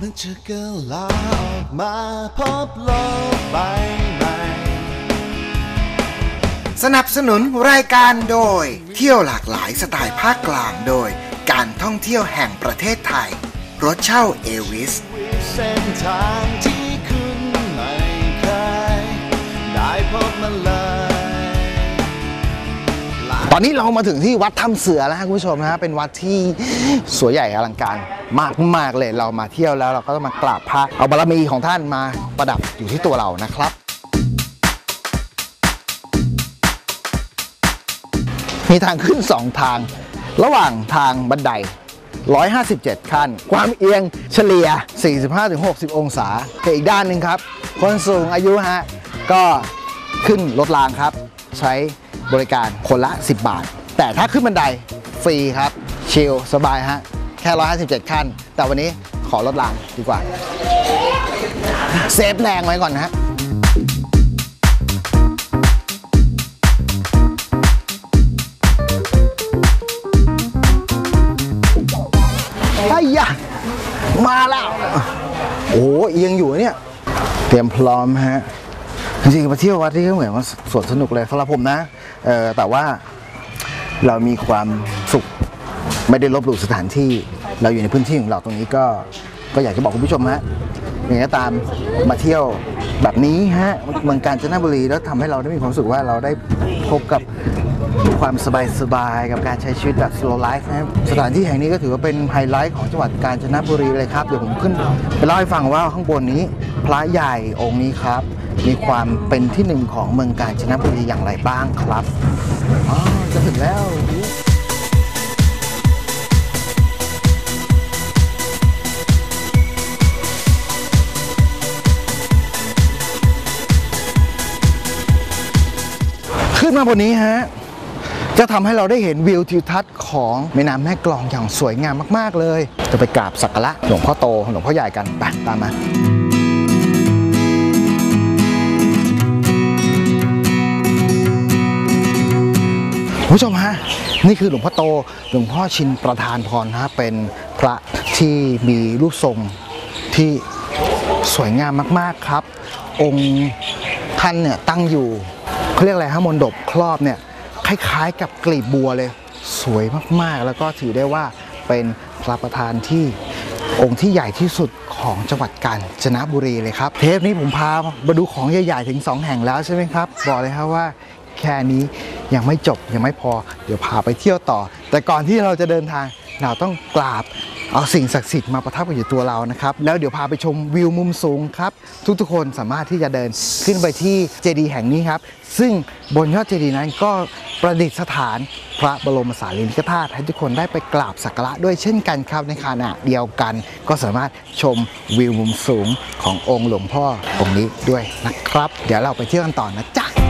มันจะกลาออกมาพบโลกใบใหม่ สนับสนุนรายการโดย เที่ยวหลากหลายสไตล์ภาคกลางโดย การท่องเที่ยวแห่งประเทศไทย รถเช่าเอวิส เส้นทางที่ อนนี้เรามาถึงที่วัดถ้ำเสือแล้วคุณผู้ชมนะเป็นวัดที่สวยใหญ่อลังการมากมากเลยเรามาเที่ยวแล้วเราก็ต้องมากราบพระเอาบารมีของท่านมาประดับอยู่ที่ตัวเรานะครับมีทางขึ้น 2 ทาง ระหว่างทางบันได 157 ขั้น ความเอียงเฉลี่ย 45-60 องศาแต่อีกด้านหนึ่งครับ คนสูงอายุฮะ ก็ขึ้นรถรางครับ ใช้ บริการคนละ 10 บาท แต่ถ้าขึ้นบันไดฟรีครับ ชิลสบายฮะ แค่ 157 ขั้น แต่วันนี้ขอรถรางดีกว่า เซฟแรงไว้ก่อนนะฮะไอ้ยะมาแล้ว โอ้เอียงอยู่เนี่ย เตรียมพร้อมฮะ จริงๆมาเที่ยววัดที่ก็เหมือนว่าสวนสนุกเลยสำหรับผมนะ เออแต่ว่าเรามีความสุขไม่ได้ลบหลู่สถานที่ เราอยู่ในพื้นที่ของเราตรงนี้ก็ก็อยากจะบอกคุณผู้ชมฮะอย่างไรก็ตามมาเที่ยวแบบนี้ฮะเมืองกาญจนบุรีแล้วทำให้เราได้มีความสึกว่าเราได้พบกับความสบายๆกับการใช้ชีวิตแบบ slow life นะครับสถานที่แห่งนี้ก็ถือว่าเป็นไฮไลท์ของจังหวัดกาญจนบุรีเลยครับ เดี๋ยวผมขึ้นไปเล่าให้ฟังว่าข้างบนนี้พระใหญ่องค์นี้ครับ มีความเป็นที่หนึ่งของเมืองกาญจนบุรีอย่างไรบ้างครับอ๋อจะถึงแล้วขึ้นมาบนนี้ฮะจะทำให้เราได้เห็นวิวทิวทัศน์ของแม่น้ำแม่กลองอย่างสวยงามมาก ๆ เลย จะไปกราบสักการะหลวงพ่อโตหลวงพ่อใหญ่กันไปตามมา ผู้ชมฮะนี่คือหลวงพ่อโตหลวงพ่อชินประธานพรฮะเป็นพระที่มีรูปทรงที่สวยงามมากๆครับ องค์ท่านเนี่ยตั้งอยู่เขาเรียกอะไรฮะมนดบครอบเนี่ยคล้ายๆ กับกลีบบัวเลย สวยมากๆ แล้วก็ถือได้ว่าเป็นพระประธานที่องค์ที่ใหญ่ที่สุดของจังหวัดกาญจนบุรีเลยครับ เทปนี้ผมพามาดูของใหญ่ๆถึง 2 แห่งแล้วใช่ไหมครับ บอกเลยครับว่าแค่นี้ ยังไม่จบยังไม่พอเดี๋ยวพาไปเที่ยวต่อ แต่ก่อนที่เราจะเดินทางเราต้องกราบเอาสิ่งศักดิ์สิทธิ์มาประทับอยู่ตัวเรานะครับ แล้วเดี๋ยวพาไปชมวิวมุมสูงครับ ทุกๆ คนสามารถที่จะเดินขึ้นไปที่เจดีย์แห่งนี้ครับ ซึ่งบนยอดเจดีย์นั้นก็ประดิษฐานพระบรมสารีริกธาตุให้ทุกคนได้ไปกราบสักการะด้วยเช่นกันครับในขณะเดียวกัน ก็สามารถชมวิวมุมสูงขององค์หลวงพ่อองค์นี้ด้วยนะครับ เดี๋ยวเราไปเที่ยวกันต่อนะจ๊ะ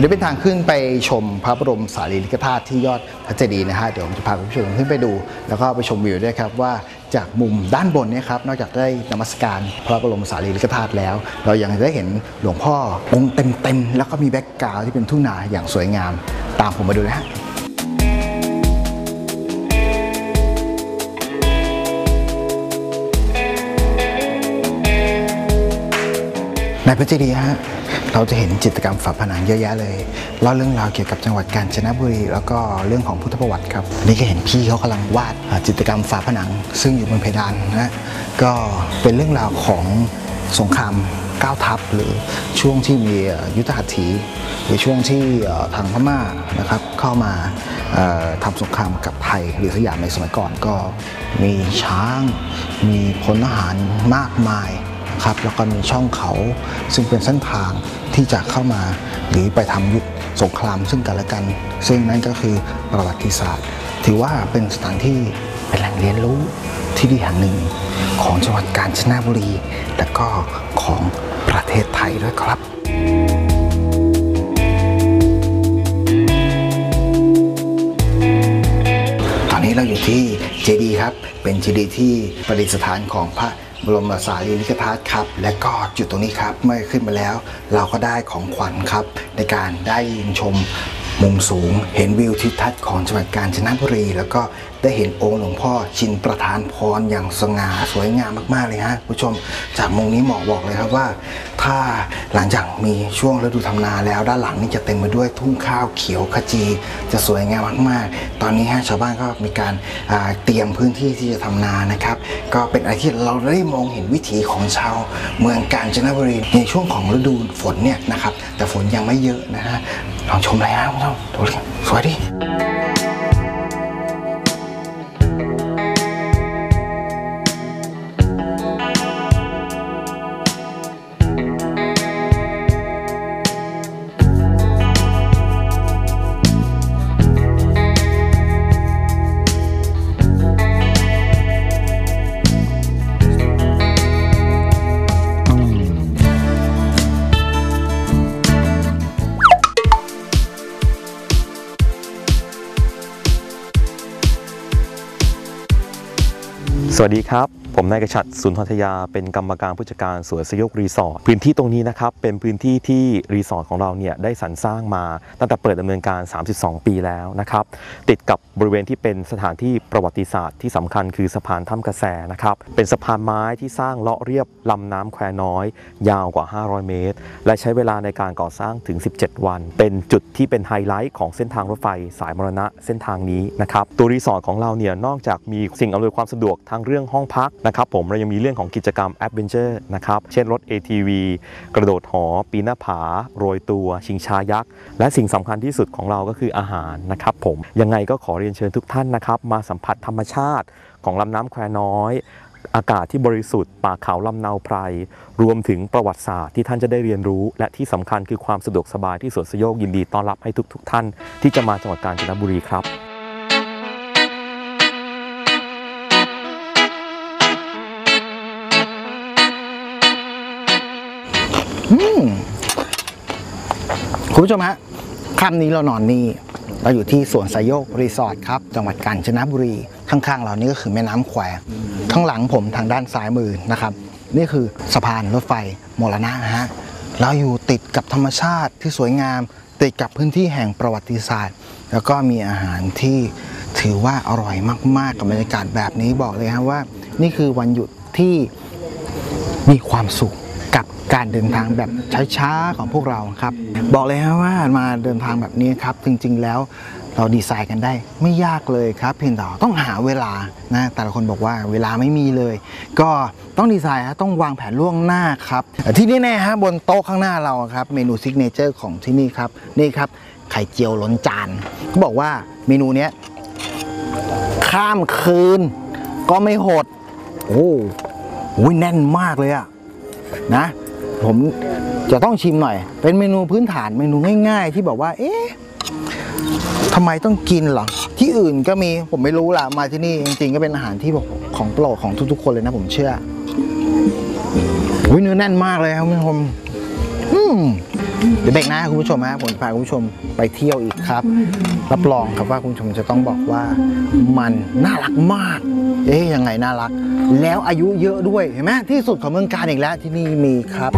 ตัวนี้เป็นทางขึ้นไปชมพระบรมสารีริกธาตุที่ยอดพระเจดีย์นะฮะเดี๋ยวผมจะพาคุณผู้ชมขึ้นไปดู แล้วก็ไปชมวิวด้วยครับว่าจากมุมด้านบนเนี่ยครับนอกจากได้นมัสการพระบรมสารีริกธาตุแล้ว เรายังได้เห็นหลวงพ่อองค์เต็มๆแล้วก็มีแบ็กกราวด์ที่เป็นทุ่งนาอย่างสวยงาม ตามผมมาดูนะฮะในพระเจดีย์ฮะ เราจะเห็นจิตรกรรมฝาผนังเยอะแยะเลยเล่าเรื่องราวเกี่ยวกับจังหวัดกาญจนบุรี แล้วก็เรื่องของพุทธประวัติครับอันนี่ก็เห็นพี่เขากำลังวาดจิตรกรรมฝาผนัง ซึ่งอยู่บนเพดานนะฮะก็เป็นเรื่องราวของสงครามก้าวทัพหรือช่วงที่มียุทธหัตถีหรือช่วงที่ทางพม่านะครับเข้ามาเอ่อทำสงครามกับไทยหรือสยามในสมัยก่อนก็มีช้าง มีพลทหารมากมาย ครับแล้วก็มีช่องเขาซึ่งเป็นเส้นทางที่จะเข้ามาหรือไปทำยุทธสงครามซึ่งกันและกัน ซึ่งนั่นก็คือประวัติศาสตร์ ถือว่าเป็นสถานที่เป็นแหล่งเรียนรู้ที่ดีแห่งหนึ่ง ของจังหวัดกาญจนบุรี และก็ของประเทศไทยด้วยครับตอนนี้เราอยู่ที่เจดีครับ เป็นเจดีที่ประดิษฐานของพระ บรมสารีริกธาตุครับ และก็จุดตรงนี้ครับเมื่อขึ้นมาแล้ว เราก็ได้ของขวัญครับ ในการได้ยินชมมุมสูงเห็นวิวทิวทัศน์ของจังหวัดกาญจนบุรี แล้วก็ ได้เห็นองค์หลวงพ่อชินประธานพรอย่างสง่าสวยงามมากๆเลยฮะคุณผู้ชมจากมุมนี้หมอบอกเลยครับว่า ถ้าหลังจากมีช่วงฤดูทำนาแล้วด้านหลังนี่จะเต็มไปด้วยทุ่งข้าวเขียวขจี จะสวยงามมากๆ ตอนนี้ฮะชาวบ้านก็มีการาเตรียมพื้นที่ที่จะทำนานะครับ ก็เป็นอะไรที่เราได้มองเห็นวิถีของชาวเมืองกาญจนบุรีในช่วงของฤดูฝนเนี่ยนะครับแต่ฝนยังไม่เยอะนะฮะลองชมเลยฮะคุณผู้ชมดูสวยดิ สวัสดีครับ ผมนายกระชัดสุนทรทยาเป็นกรรมการผู้จัดการสวนไทรโยครีสอร์ทพื้นที่ตรงนี้นะครับเป็นพื้นที่ที่รีสอร์ทของเราเนี่ยได้สรรสร้างมาตั้งแต่เปิดดำเนินการ 32 ปีแล้วนะครับติดกับบริเวณที่เป็นสถานที่ประวัติศาสตร์ที่สำคัญคือสะพานถ้ำกระแสนะครับเป็นสะพานไม้ที่สร้างเลาะเลียบลำน้ำแควน้อย ยาวกว่า 500 เมตร และใช้เวลาในการก่อสร้างถึง 17 วัน เป็นจุดที่เป็นไฮไลท์ของเส้นทางรถไฟสายมรณะเส้นทางนี้นะครับตัวรีสอร์ทของเราเนี่ยนอกจากมีสิ่งอำนวยความสะดวกทางเรื่องห้องพักนะครับผมเรายังมีเรื่องของกิจกรรม adventure นะครับเช่นรถ ATV กระโดดหอ ปีนหน้าผา โรยตัว ชิงช้ายักษ์ และสิ่งสำคัญที่สุดของเราก็คืออาหารนะครับผมยังไงก็ขอเรียนเชิญทุกท่านนะครับ มาสัมผัสธรรมชาติของลำน้ำแควน้อย อากาศที่บริสุทธิ์ ป่าเขาลำเนาไพร รวมถึงประวัติศาสตร์ที่ท่านจะได้เรียนรู้ และที่สำคัญคือความสะดวกสบายที่สวนไทรโยคยินดีต้อนรับให้ทุกๆท่าน ที่จะมาจังหวัดกาญจนบุรีครับ คุณผู้ชมฮะค่ำนี้เรานอนนี่เราอยู่ที่สวนสายโยกรีสอร์ทครับจังหวัดกาญจนบุรี ข้างๆ เรานี่ก็คือแม่น้ำแควข้างหลังผมทางด้านซ้ายมือนะครับ นี่คือสะพานรถไฟโมรณะฮะเราอยู่ติดกับธรรมชาติที่สวยงาม ติดกับพื้นที่แห่งประวัติศาสตร์ แล้วก็มีอาหารที่ถือว่าอร่อยมากๆกับบรรยากาศแบบนี้บอกเลยฮะว่า นี่คือวันหยุดที่มีความสุข กับการเดินทางแบบช้าๆของพวกเราครับ บอกเลยฮะว่ามาเดินทางแบบนี้ครับ จริงๆแล้วเราดีไซน์กันได้ไม่ยากเลยครับ เพียงแต่ต้องหาเวลานะแต่ละคนบอกว่าเวลาไม่มีเลย ก็ต้องดีไซน์ฮะต้องวางแผนล่วงหน้าครับแต่ที่แน่ฮะบนโต๊ะข้างหน้าเราครับ เมนู signature ของที่นี่ครับนี่ครับไข่เจียวล้นจานเขาบอกว่าเมนูเนี้ยข้ามคืนก็ไม่หด โอ้โหแน่นมากเลยอะ นะ ผมจะต้องชิมหน่อย เป็นเมนูพื้นฐานเมนูง่าย ๆ ที่บอกว่า เอ๊ะทำไมต้องกินหรอ ที่อื่นก็มีผมไม่รู้ล่ะ มาที่นี่จริงๆ ก็เป็นอาหารที่บอกของโปรดของทุกๆ คนเลยนะผมเชื่อวุ้ยเนื้อแน่นมากเลยครับคุณผู้ชมอืม เดี๋ยวเบรกหน้าคุณผู้ชมฮะผมพาคุณผู้ชมไปเที่ยวอีกครับ รับรองครับว่าคุณผู้ชมจะต้องบอกว่ามันน่ารักมาก เอ๊ยยังไงน่ารัก แล้วอายุเยอะด้วยเห็นไหมที่สุดของเมืองการอีกแล้วที่นี่มีครับ